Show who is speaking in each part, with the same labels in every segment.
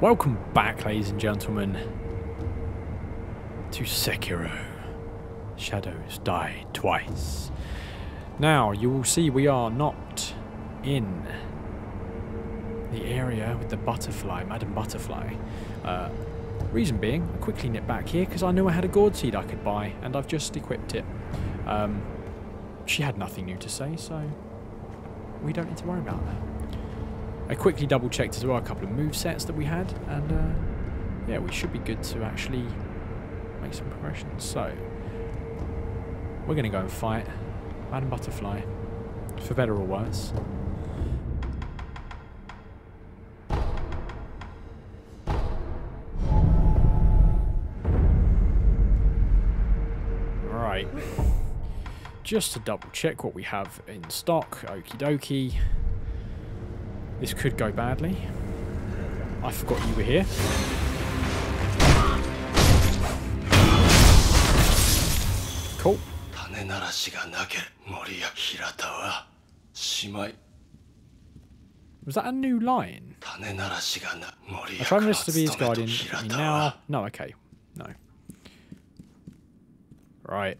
Speaker 1: Welcome back, ladies and gentlemen, to Sekiro. Shadows die twice. Now, you will see we are not in the area with the butterfly, Madam Butterfly. Uh, reason being, I quickly nipped back here because I knew I had a gourd seed I could buy, and I've just equipped it. Um, she had nothing new to say, so we don't need to worry about that. I quickly double checked as well a couple of move sets that we had, and uh, yeah, we should be good to actually make some progression. So, we're going to go and fight Madam Butterfly, for better or worse. Right. Just to double check what we have in stock, okie dokie. This could go badly. I forgot you were here. Cool.
Speaker 2: 種ならしがなけれ森や平田はしまい
Speaker 1: Was that a new line?
Speaker 2: 種ならしがな森
Speaker 1: I
Speaker 2: や
Speaker 1: try
Speaker 2: から
Speaker 1: this to be his
Speaker 2: 務めと
Speaker 1: guardian.
Speaker 2: 平
Speaker 1: Me
Speaker 2: 田
Speaker 1: now.
Speaker 2: は
Speaker 1: No, okay. No. Right.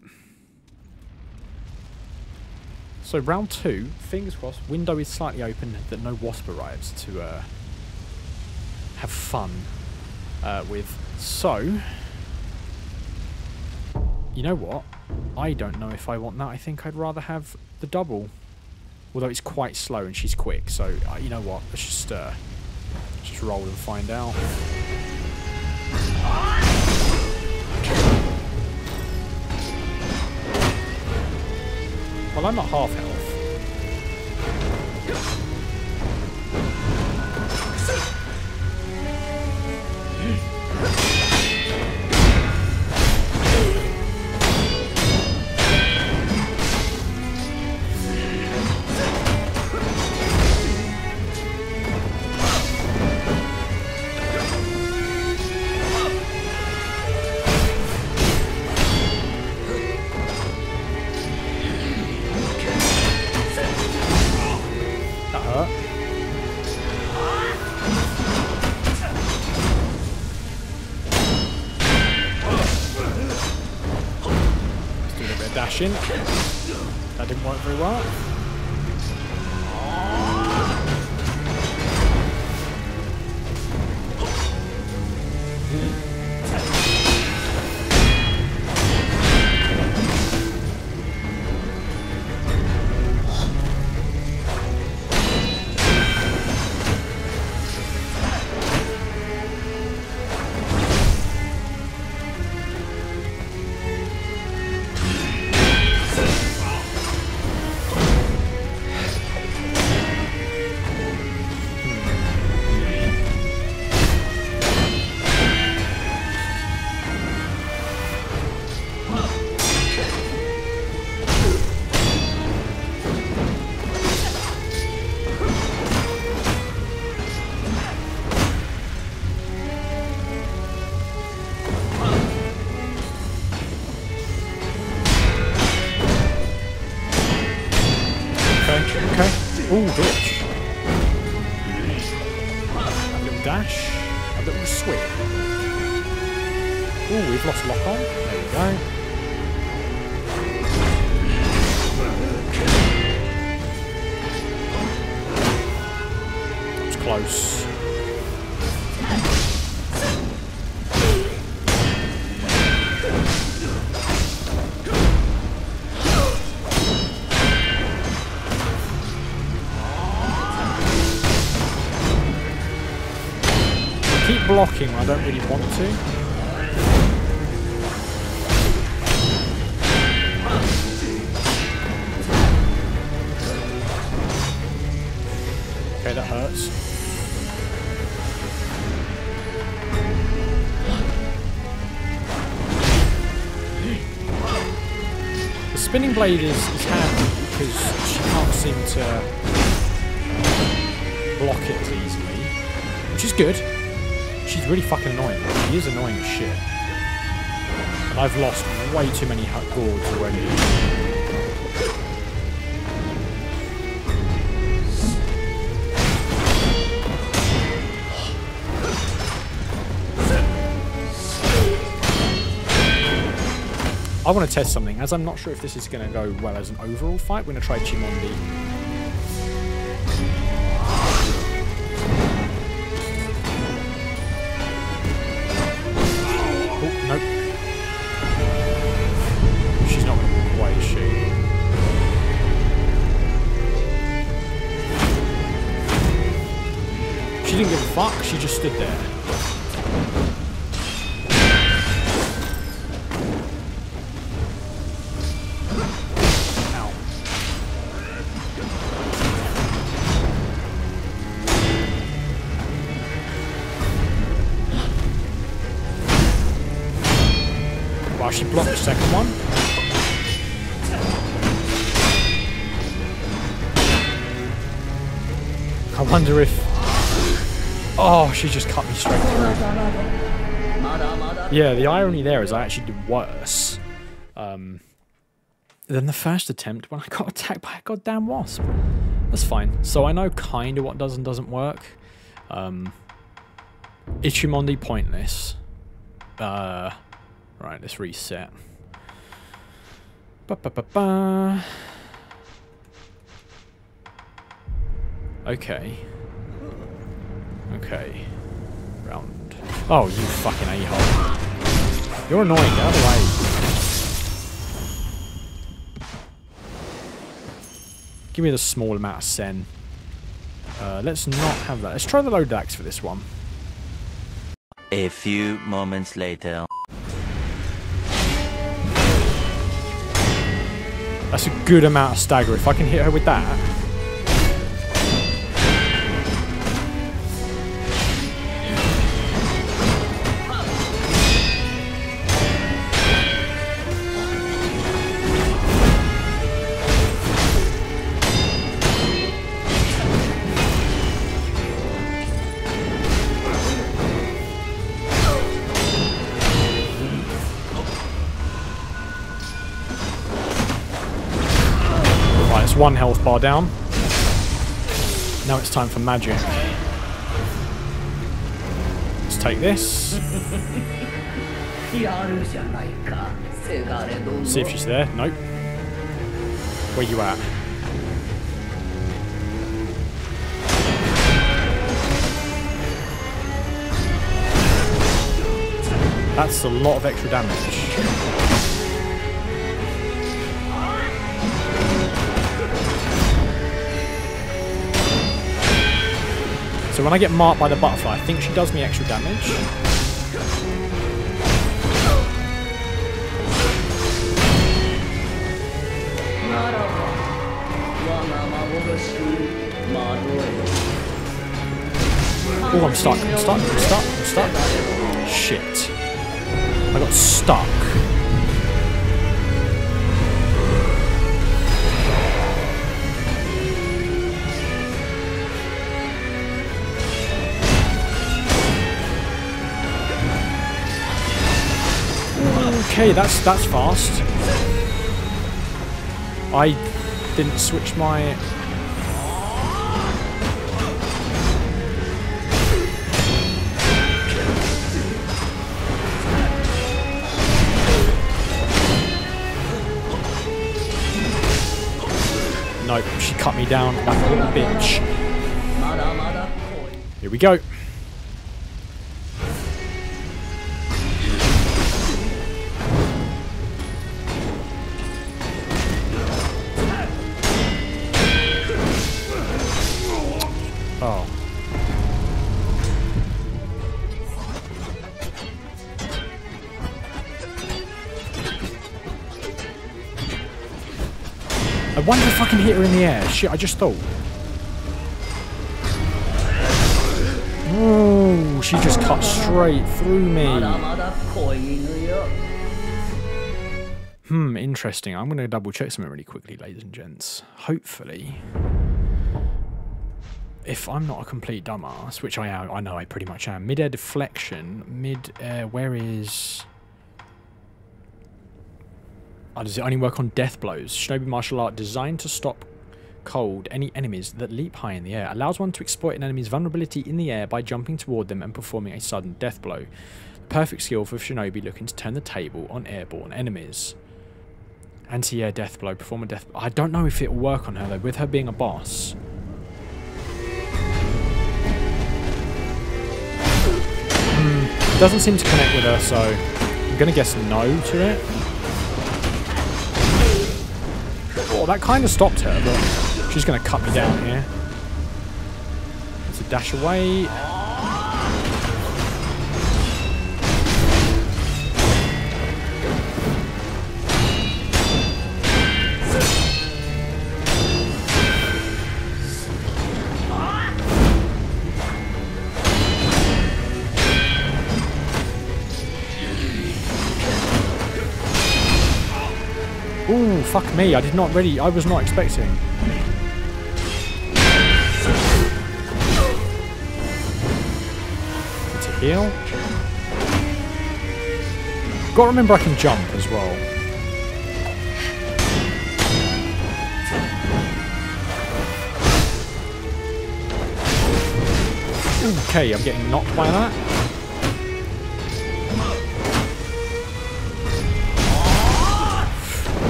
Speaker 1: So round two, fingers crossed, window is slightly open that no wasp arrives to uh, have fun uh, with. So, you know what? I don't know if I want that. I think I'd rather have the double. Although it's quite slow and she's quick, so uh, you know what? Let's just uh, just roll and find out. Well, I'm not half health. dashing. That didn't work very well. Dodge. A little dash. A little sweep. Ooh, we've lost lock on. There we go. It's close. Blocking when I don't really want to. Okay, that hurts. The spinning blade is, is handy because she can't seem to block it easily, which is good. She's really fucking annoying. She is annoying as shit. And I've lost way too many gourds already. I want to test something, as I'm not sure if this is going to go well as an overall fight. We're going to try Ichimonji Yeah, the irony there is I actually did worse um, than the first attempt when I got attacked by a goddamn wasp. That's fine. So I know kind of what does and doesn't work. Um, Ichimonji pointless. Uh, right, let's reset. Ba -ba -ba. Okay. Okay. Round. Oh, you fucking a-hole. You're annoying, get out of the way. Give me the small amount of sen. Uh, let's not have that. Let's try the load axe for this one.
Speaker 3: A few moments later.
Speaker 1: That's a good amount of stagger. If I can hit her with that. bar down. Now it's time for magic. Let's take this. See if she's there. Nope. Where you at? That's a lot of extra damage. So when I get marked by the butterfly, I think she does me extra damage. Oh, I'm stuck. I'm stuck. I'm stuck. I'm stuck. Shit. I got stuck. okay, that's that's fast. I didn't switch my... Nope, she cut me down like a little bitch. Here we go. shit I just thought. She just cut straight through me. Hmm, interesting. I'm going to double check something really quickly, ladies and gents. Hopefully. If I'm not a complete dumbass, which I am, I know I pretty much am. Mid-air deflection. Mid-air, where is... Oh, does it only work on death blows? Shinobi martial art designed to stop cold any enemies that leap high in the air. Allows one to exploit an enemy's vulnerability in the air by jumping toward them and performing a sudden death blow. Perfect skill for shinobi looking to turn the table on airborne enemies. Anti-air death blow. Perform a death. I don't know if it'll work on her though. With her being a boss. Hmm, doesn't seem to connect with her, so I'm gonna guess no to it. Oh, that kind of stopped her, but she's gonna cut me down here. It's a dash away. Fuck me. I did not really... I was not expecting. To heal. Gotta remember I can jump as well. Okay, I'm getting knocked by that.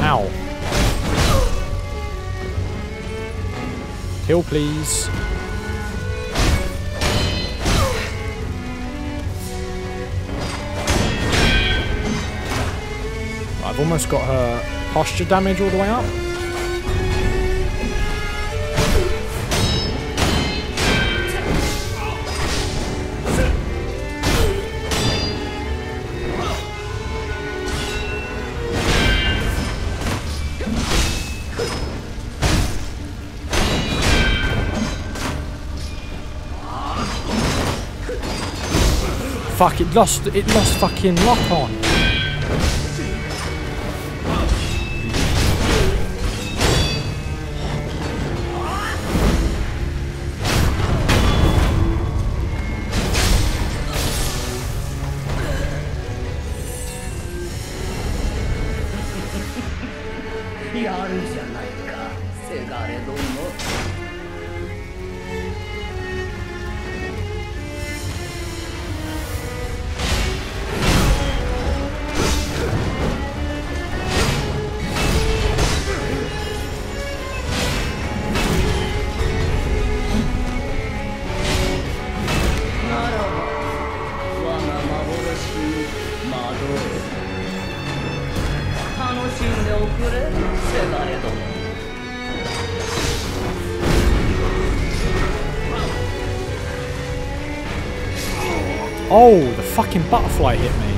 Speaker 1: Ow. Heal, please. I've almost got her posture damage all the way up. Fuck, it lost, it lost fucking lock on. " fucking butterfly hit me.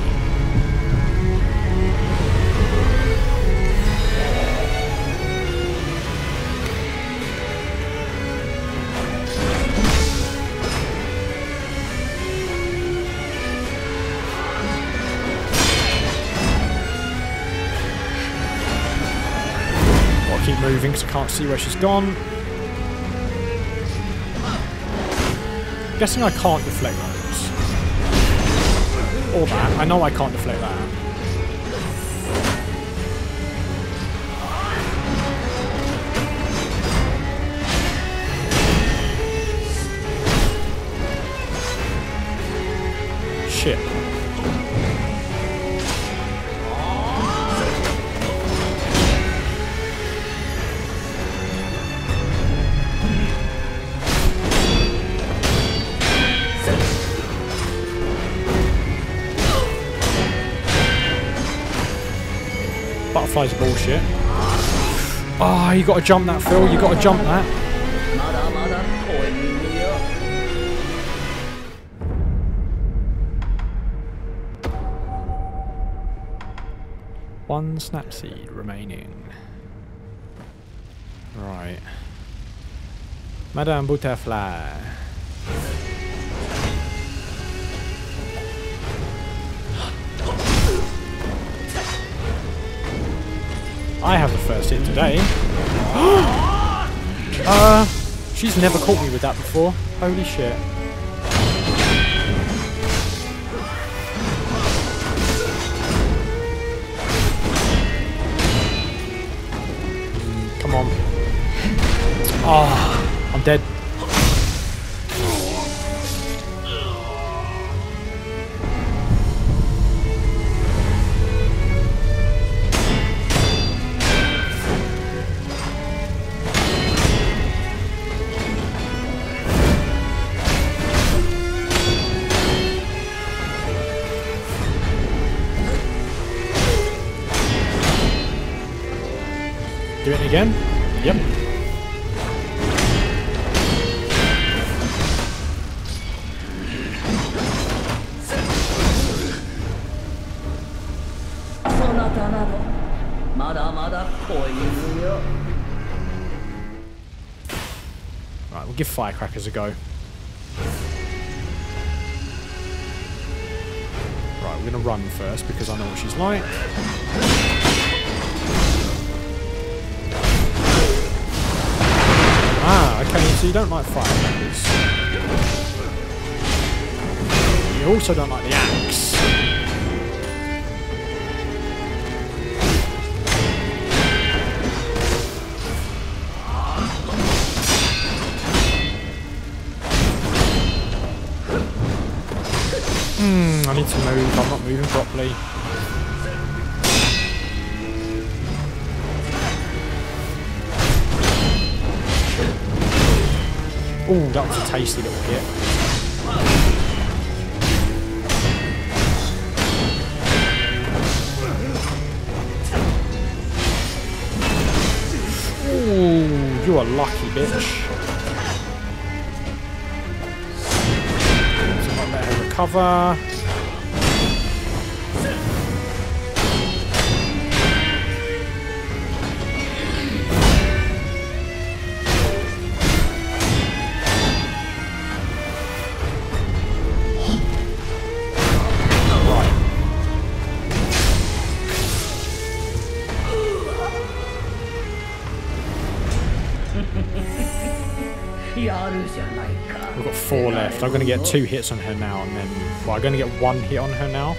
Speaker 1: Keep moving because I can't see where she's gone. Guessing I can't deflect those. Or that. I know I can't deflect that. Bullshit. Oh, you got to jump that, Phil. You got to jump that. One snapseed remaining. Right. Madame Butterfly. I have the first hit today. uh, she's never caught me with that before. Holy shit. Come on. Oh, I'm dead. again? Yep. Right, we'll give firecrackers a go. Right, we're gonna run first because I know what she's like. So you don't like firecrackers. You also don't like the axe. Hmm, I need to move. I'm not moving properly. Oh, that was a tasty little hit. Ooh, you're a lucky bitch. So her recover. So I'm going to get two hits on her now, and then... Well, I'm going to get one hit on her now.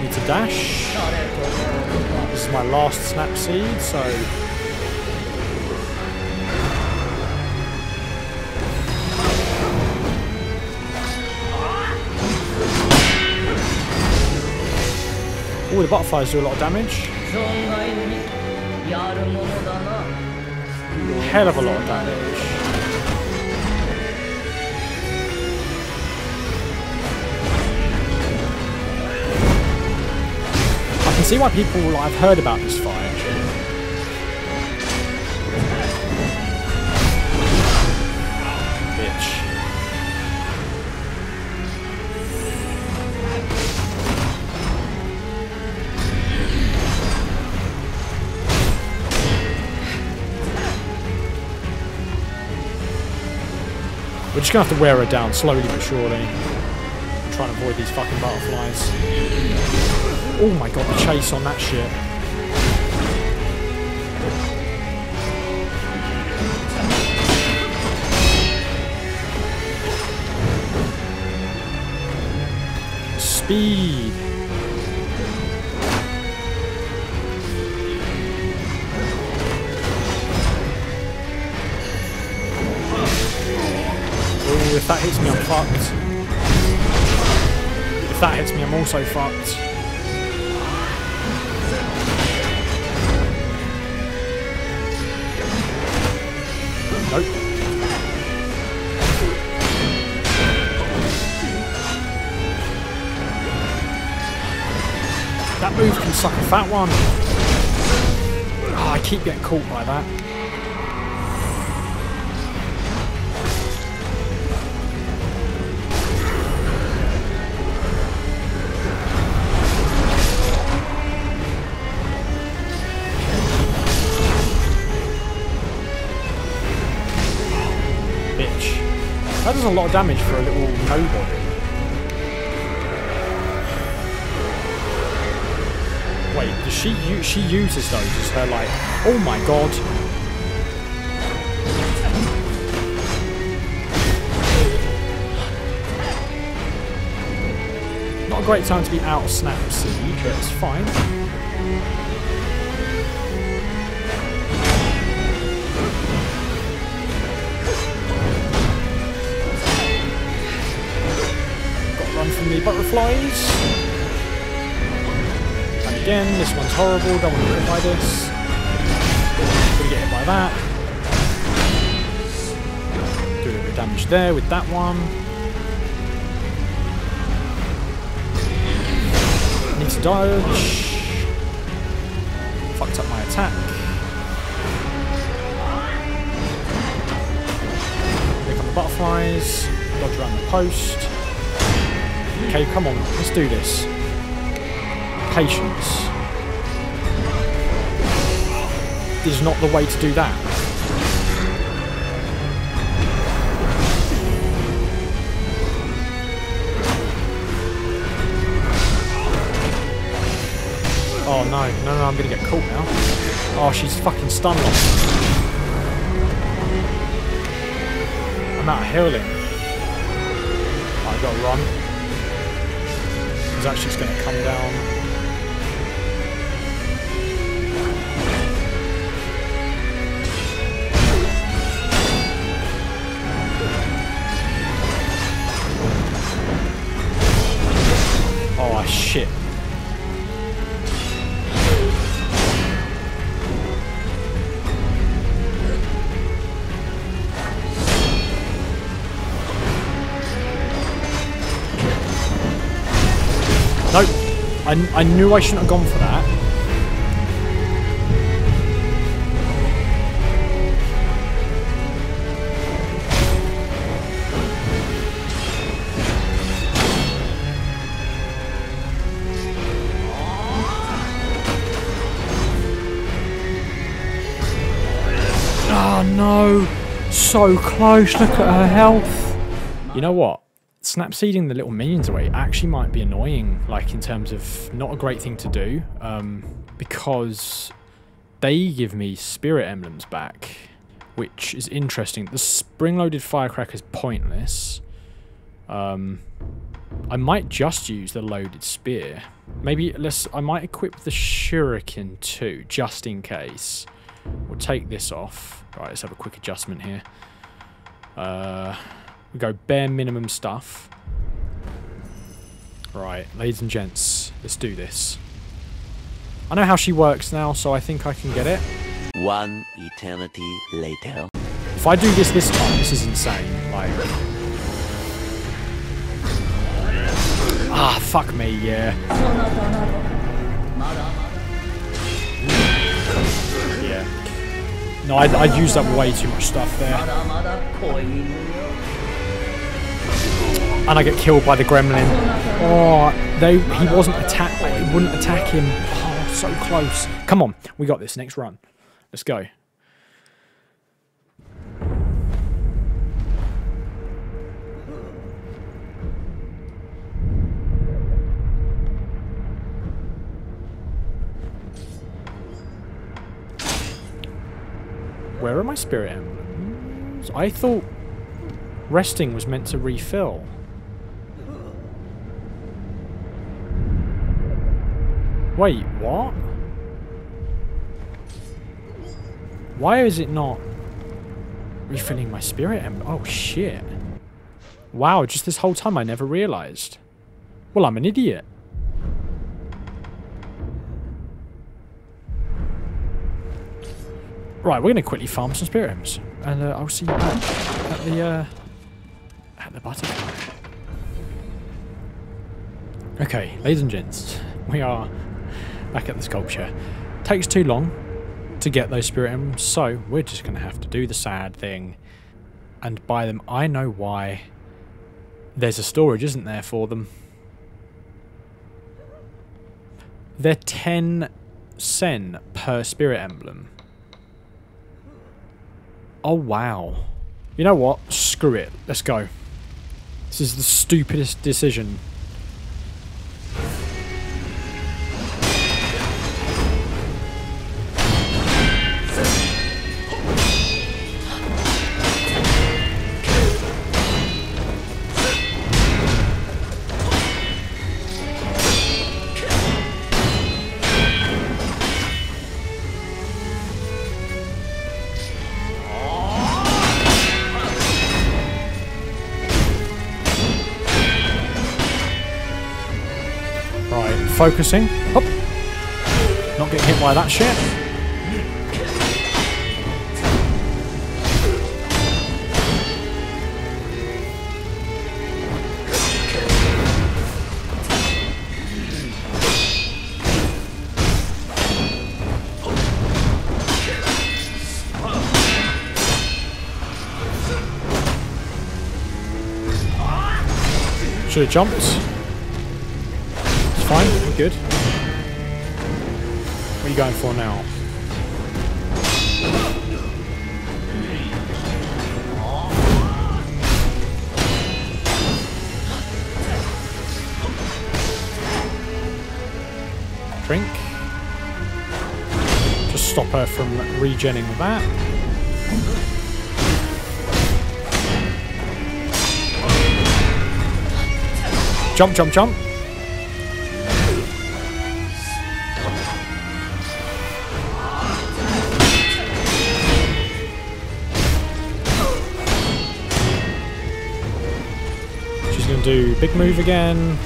Speaker 1: Need to dash. This is my last snap seed, so Ooh, the butterflies do a lot of damage. Hell of a lot of damage. I can see why people, I've heard about this fight, We're just gonna have to wear her down slowly but surely. I'm trying to avoid these fucking butterflies. Oh my god, the chase on that shit. Speed. If that hits me, I'm fucked. If that hits me, I'm also fucked. Nope. That move can suck a fat one. Ah, I keep getting caught by that. Does a lot of damage for a little nobody. Wait, does she she uses those as her like? Oh my god! Not a great time to be out of snap but it's fine. The butterflies. And again, this one's horrible. Don't want to get hit by this. Gonna get hit by that. Do a bit of damage there with that one. Need to dodge. Fucked up my attack. Pick up the butterflies. Dodge around the post. Okay, come on, let's do this. Patience. This is not the way to do that. Oh no, no, no, I'm gonna get caught now. Oh, she's fucking stun locked. I'm out of healing. I gotta run. He's actually just gonna come down. Oh shit. I, I knew I shouldn't have gone for that. Oh no! So close, look at her health! You know what? Snap seeding the little minions away actually might be annoying, like in terms of not a great thing to do, um, because they give me spirit emblems back, which is interesting. The spring-loaded firecracker is pointless. Um, I might just use the loaded spear. Maybe let's. I might equip the shuriken too, just in case. We'll take this off. Right, let's have a quick adjustment here. Uh, we go bare minimum stuff. Right, ladies and gents, let's do this. I know how she works now, so I think I can get it.
Speaker 3: One eternity later.
Speaker 1: If I do this this time, this is insane. Like... Ah, fuck me, yeah. Yeah. No, I'd, I'd use up way too much stuff there and I get killed by the gremlin. Oh, they, he wasn't attacked. he wouldn't attack him. Oh, so close. Come on, we got this. Next run. Let's go. Where are my spirit emblems? I thought resting was meant to refill. Wait, what? Why is it not refilling my spirit emblem? Oh shit. Wow, just this whole time I never realized. Well, I'm an idiot. Right, we're going to quickly farm some spirit emblems. And uh, I'll see you back at the, uh, the butterfly. Okay, ladies and gents, we are back at the sculpture. Takes too long to get those spirit emblems, so we're just going to have to do the sad thing and buy them. I know why. There's a storage, isn't there, for them? They're 10 sen per spirit emblem. Oh, wow. You know what? Screw it. Let's go. This is the stupidest decision. focusing. Hop. Not getting hit by that shit. Should have jumped. Good. What are you going for now? Drink. Just stop her from regenning that. Jump, jump, jump. do big move again.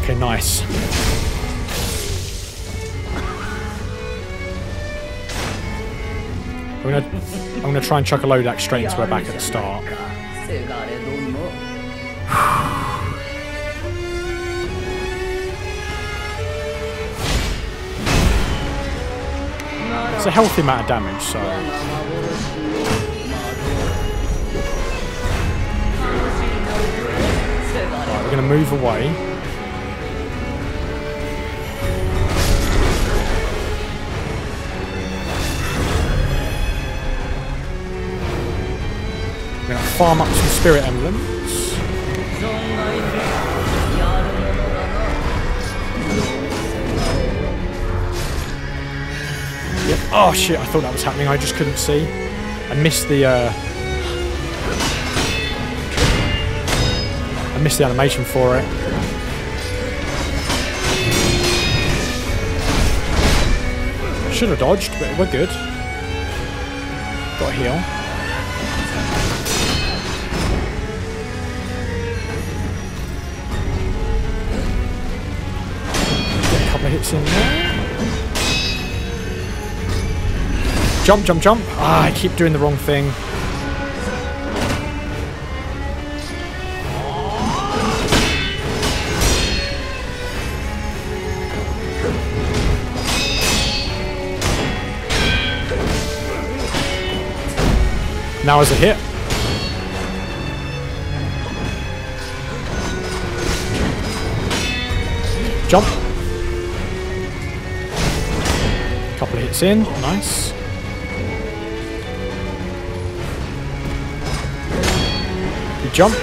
Speaker 1: Okay, nice. I'm gonna, I'm gonna try and chuck a load axe straight into her back at the start. It's a healthy amount of damage, so... We're going to move away. We're going to farm up some spirit emblems. Yep. Oh shit, I thought that was happening. I just couldn't see. I missed the... Uh missed the animation for it. Should have dodged, but we're good. Got a heal. Get a couple of hits in there. Jump, jump, jump. Ah, I keep doing the wrong thing. Now is a hit. Jump. Couple of hits in. Nice. Good jump.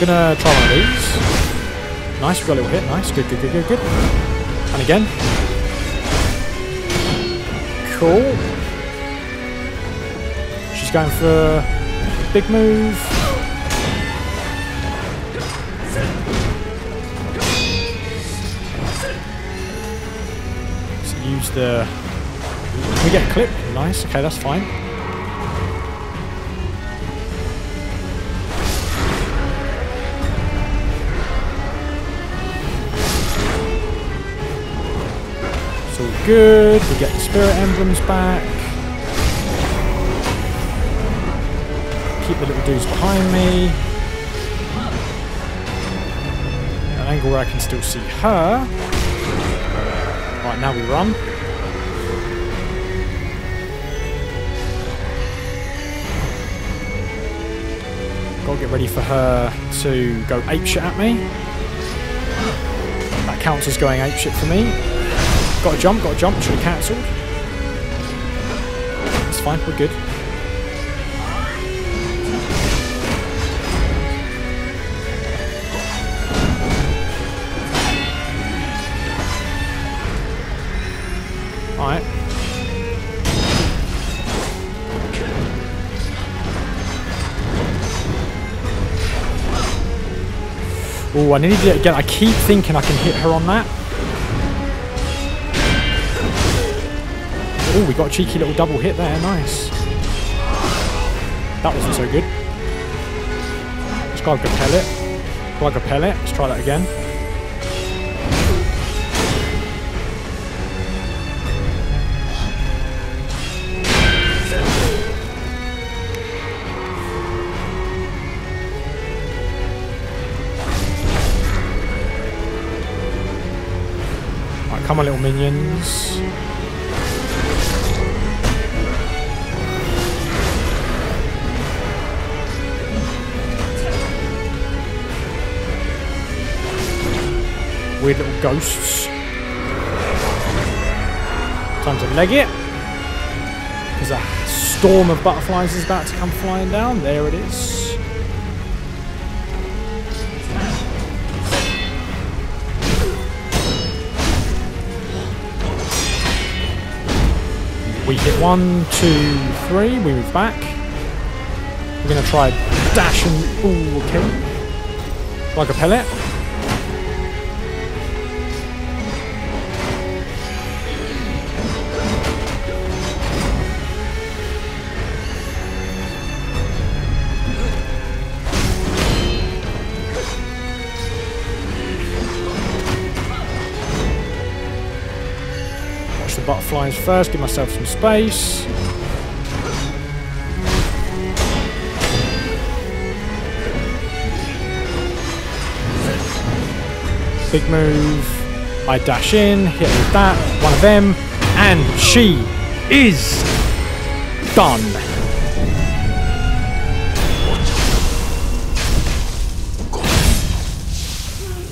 Speaker 1: Gonna try one of these. Nice, got a little hit. Nice, good, good, good, good, good. And again. Cool. Going for a big move. So use the. Can we get a clip? Nice. Okay, that's fine. All good. We get the spirit emblems back. Keep the little dudes behind me. An angle where I can still see her. Right, now we run. Gotta get ready for her to go apeshit at me. That counts as going apeshit for me. Got to jump, got to jump, should have cancelled. It's fine, we're good. Oh, I did it again. I keep thinking I can hit her on that. Oh, we got a cheeky little double hit there. Nice. That wasn't so good. Let's go Gapel it. Go Gapel it. Let's try that again. Come on, little minions. Weird little ghosts. Time to leg it. Because a storm of butterflies is about to come flying down. There it is. Hit one, two, three. We move back. We're going to try dash and... Ooh, okay. Like a pellet. Butterflies first, give myself some space. Big move. I dash in, hit with that, one of them, and she is done.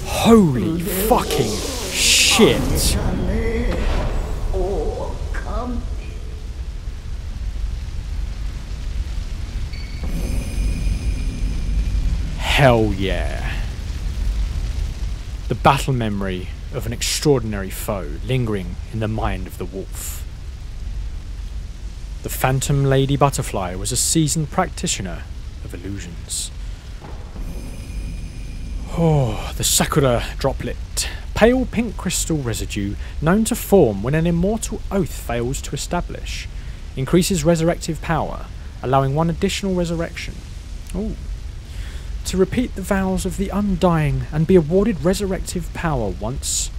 Speaker 1: Holy fucking shit. Hell yeah. The battle memory of an extraordinary foe lingering in the mind of the wolf. The Phantom Lady Butterfly was a seasoned practitioner of illusions. Oh, the Sakura droplet. Pale pink crystal residue known to form when an immortal oath fails to establish. Increases resurrective power, allowing one additional resurrection. Ooh to repeat the vows of the undying and be awarded resurrective power once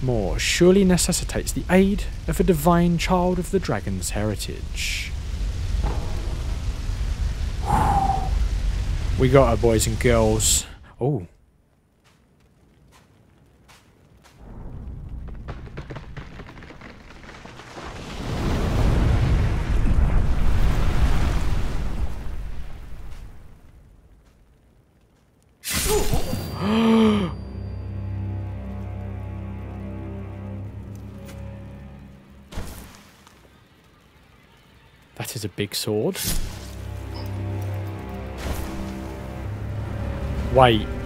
Speaker 1: more surely necessitates the aid of a divine child of the dragon's heritage. We got our boys and girls. Oh. Is a big sword. Wait.「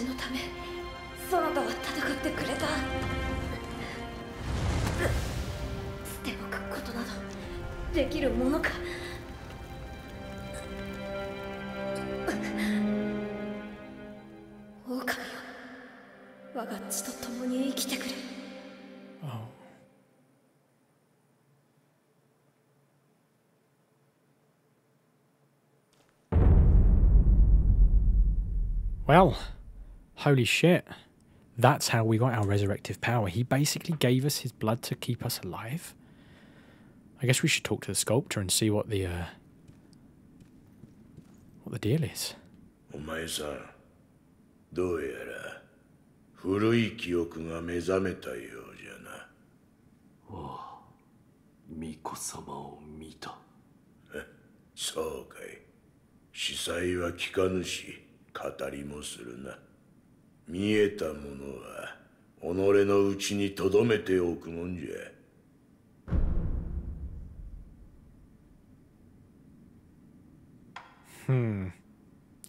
Speaker 4: 私のためそなたは戦ってくれた」「捨ておくことなどできるものか」狼よ我が血と共に生きてくれ Well, holy shit. That's how we got our resurrective power. He basically gave us his blood to keep us alive. I guess we should talk to the sculptor and see what the uh, what the deal is.
Speaker 5: お前さんどうやら古い記憶が目覚めたようじゃな
Speaker 2: 巫女様を見た
Speaker 5: そうかい司祭は聞かぬし語りもするな 見えたものは己のうちにとどめておくもんじゃ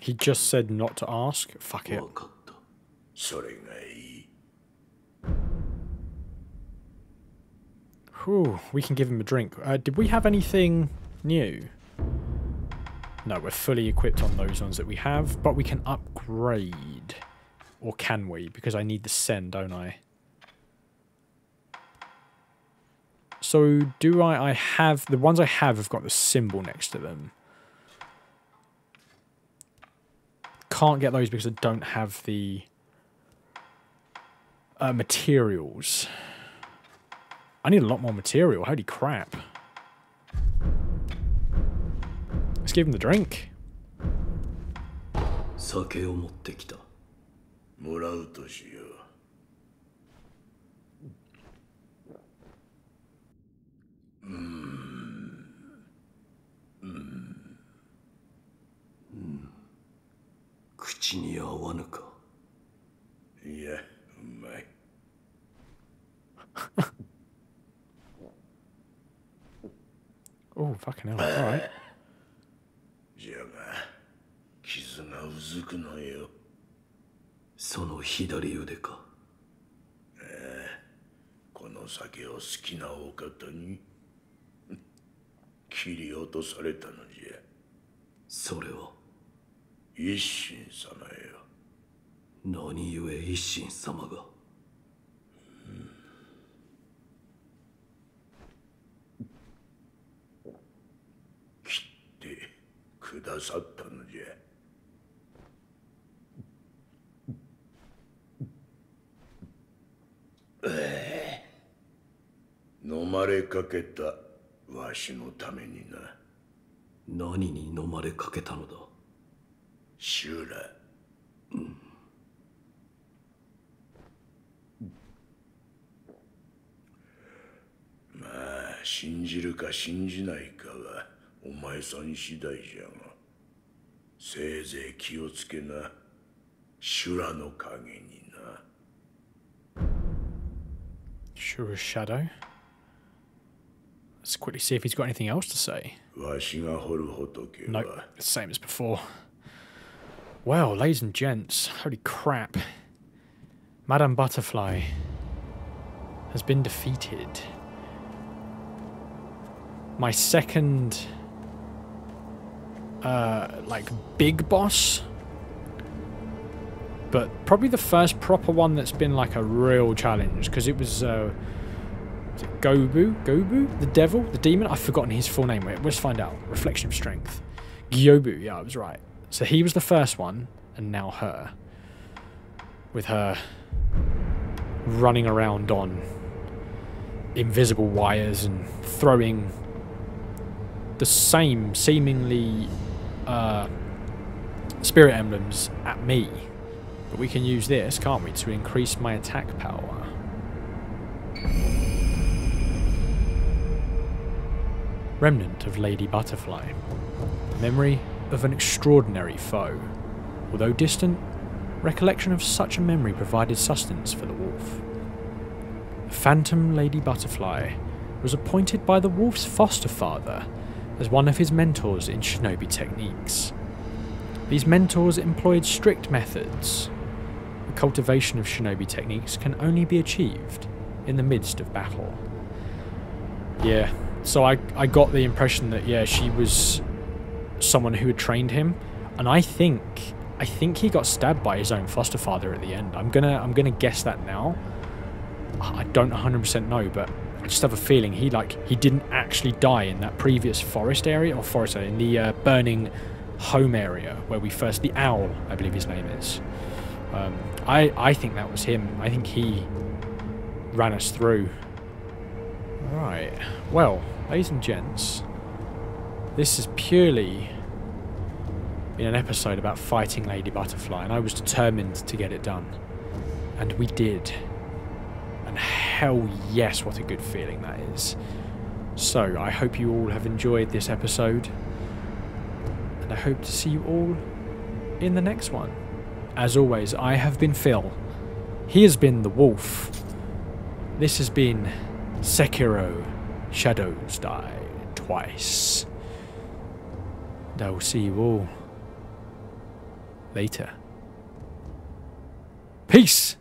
Speaker 1: He just said not to ask. Fuck it.
Speaker 2: 分かった
Speaker 5: それがいい
Speaker 1: Whew, we can give him a drink. Uh, did we have anything new? No, we're fully equipped on those ones that we have, but we can upgrade. Or can we? Because I need the sen, don't I? So do I, I have, the ones I have have got the symbol next to them. Can't get those because I don't have the uh, materials. I need a lot more material, holy crap. Let's give him the drink.
Speaker 2: 酒を持ってきた
Speaker 5: もらうとしよう。
Speaker 2: 口に合わぬか。
Speaker 5: いやうまい。
Speaker 1: Oh, fucking hell. Alright.
Speaker 5: じゃが傷がうずくのよ
Speaker 2: その左腕か？
Speaker 5: この酒を好きなお方に切り落とされたのじゃ。
Speaker 2: それは
Speaker 5: 一心様よ。
Speaker 2: 何故一心様が？
Speaker 5: でくださったのじゃええ飲まれかけたわしのためにな。
Speaker 2: 何に飲まれかけたのだ？
Speaker 5: 修羅まあ信じるか信じないかはお前さん次第じゃが。せいぜい気をつけな。修羅の影に
Speaker 1: Shura's shadow. Let's quickly see if he's got anything else to say. Nope, same as before. Well, ladies and gents, holy crap. Madame Butterfly has been defeated. My second, uh, like, big boss but probably the first proper one that's been like a real challenge because it was, uh, was it Gobu? Gobu? The devil? The demon? I've forgotten his full name. Let's find out. Reflection of Strength. Gyobu, yeah, I was right. So he was the first one, and now her. With her running around on invisible wires and throwing the same seemingly uh, spirit emblems at me. But we can use this, can't we, to increase my attack power. Remnant of Lady Butterfly. Memory of an extraordinary foe. Although distant, recollection of such a memory provided sustenance for the wolf. The Phantom Lady Butterfly was appointed by the wolf's foster father as one of his mentors in shinobi techniques. These mentors employed strict methods. The cultivation of shinobi techniques can only be achieved in the midst of battle. Yeah, so I, I got the impression that, yeah, she was someone who had trained him, and I think I think he got stabbed by his own foster father at the end. I'm gonna I'm gonna guess that now. I don't 100% know, but I just have a feeling he like he didn't actually die in that previous forest area or forest area, in the uh, burning home area where we first the owl I believe his name is. Um, I I think that was him. I think he ran us through. Right. Well, ladies and gents, this is purely been an episode about fighting Lady Butterfly, and I was determined to get it done. And we did. And hell yes, what a good feeling that is. So, I hope you all have enjoyed this episode. And I hope to see you all in the next one. As always, I have been Phill. He has been the Wolf. This has been Sekiro Shadows Die Twice. And I will see you all later. Peace!